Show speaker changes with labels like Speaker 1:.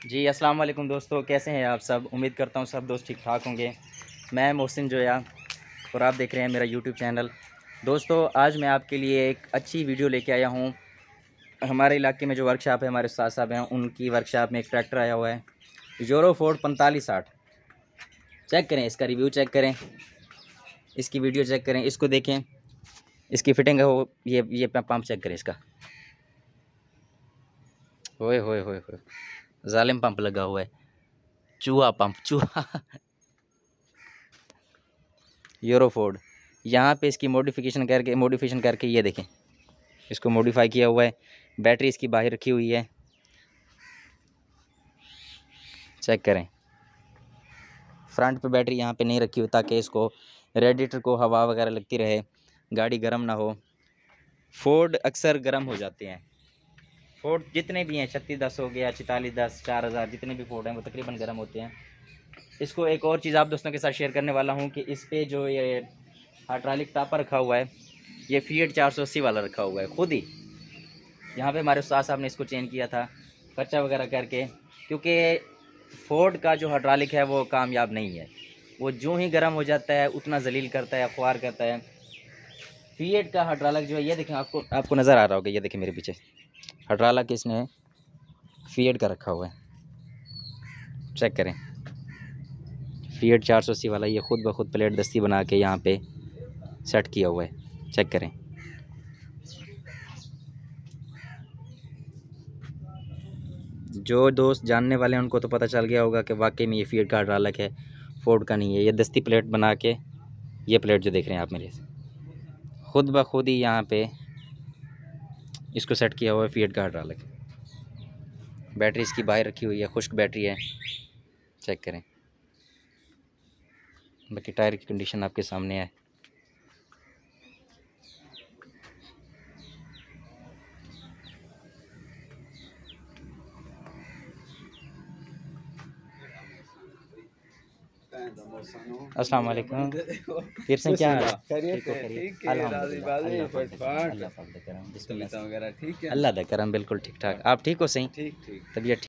Speaker 1: जी, अस्सलाम वालेकुम दोस्तों, कैसे हैं आप सब? उम्मीद करता हूँ सब दोस्त ठीक ठाक होंगे। मैं मोहसिन जोया, और आप देख रहे हैं मेरा यूट्यूब चैनल। दोस्तों, आज मैं आपके लिए एक अच्छी वीडियो लेके आया हूँ। हमारे इलाके में जो वर्कशॉप है, हमारे साथ साहब हैं, उनकी वर्कशॉप में एक ट्रैक्टर आया हुआ है जोरो फोर्ड पैंतालीस साठ। चेक करें, इसका रिव्यू चेक करें, इसकी वीडियो चेक करें, इसको देखें, इसकी फिटिंग हो ये ये पंप चेक करें इसका। होए होए होए होए। जालिम पंप लगा हुआ है चूहा पंप चूहा यूरोफोर्ड यहाँ पे इसकी मॉडिफिकेशन करके मॉडिफिकेशन करके ये देखें। इसको मॉडिफाई किया हुआ है। बैटरी इसकी बाहर रखी हुई है। चेक करें। फ्रंट पे बैटरी यहाँ पे नहीं रखी हुई ताकि इसको रेडिएटर को हवा वगैरह लगती रहे। गाड़ी गर्म ना हो। फोर्ड अक्सर गर्म हो जाते हैं। फोर्ड जितने भी हैं, छत्तीस दस हो गया छितालीस दस, चार हज़ार, जितने भी फोर्ड हैं, वो तकरीबन गर्म होते हैं। इसको एक और चीज़ आप दोस्तों के साथ शेयर करने वाला हूँ कि इस पर जो ये हाइड्रालिक टापर रखा हुआ है, ये फीएड चार सौ अस्सी वाला रखा हुआ है, खुद ही। यहाँ पे हमारे उस्ताद साहब ने इसको चेंज किया था, खर्चा वगैरह करके, क्योंकि फोर्ड का जो हाइड्रालिक है, वो कामयाब नहीं है। वो जो ही गर्म हो जाता है, उतना जलील करता है, अखबार करता है। फीएड का हाइड्रालिक जो है, ये देखें, आपको आपको नज़र आ रहा होगा, ये देखें मेरे पीछे। हटराला के इसने फीएड का रखा हुआ है। चेक करें। फीएड चार सौ अस्सी वाला ये ख़ुद ब खुद प्लेट दस्ती बना के यहाँ पे सेट किया हुआ है। चेक करें। जो दोस्त जानने वाले हैं, उनको तो पता चल गया होगा कि वाकई में ये फ़ीड का हड्रालक है। फोर्ड का नहीं है, ये दस्ती प्लेट बना के ये प्लेट जो देख रहे हैं आप मेरे से। ख़ुद ब खुद ही यहाँ पे इसको सेट किया हुआ है फीएड का हाइड्रालिक बैटरी इसकी बाहर रखी हुई है, खुश्क बैटरी है। चेक करें। बाकी टायर की कंडीशन आपके सामने है। अस्सलाम वालेकुम। फिर से क्या अल्लाह दा करम। बिल्कुल ठीक ठाक। आप ठीक हो सही?
Speaker 2: ठीक ठीक।
Speaker 1: तबीयत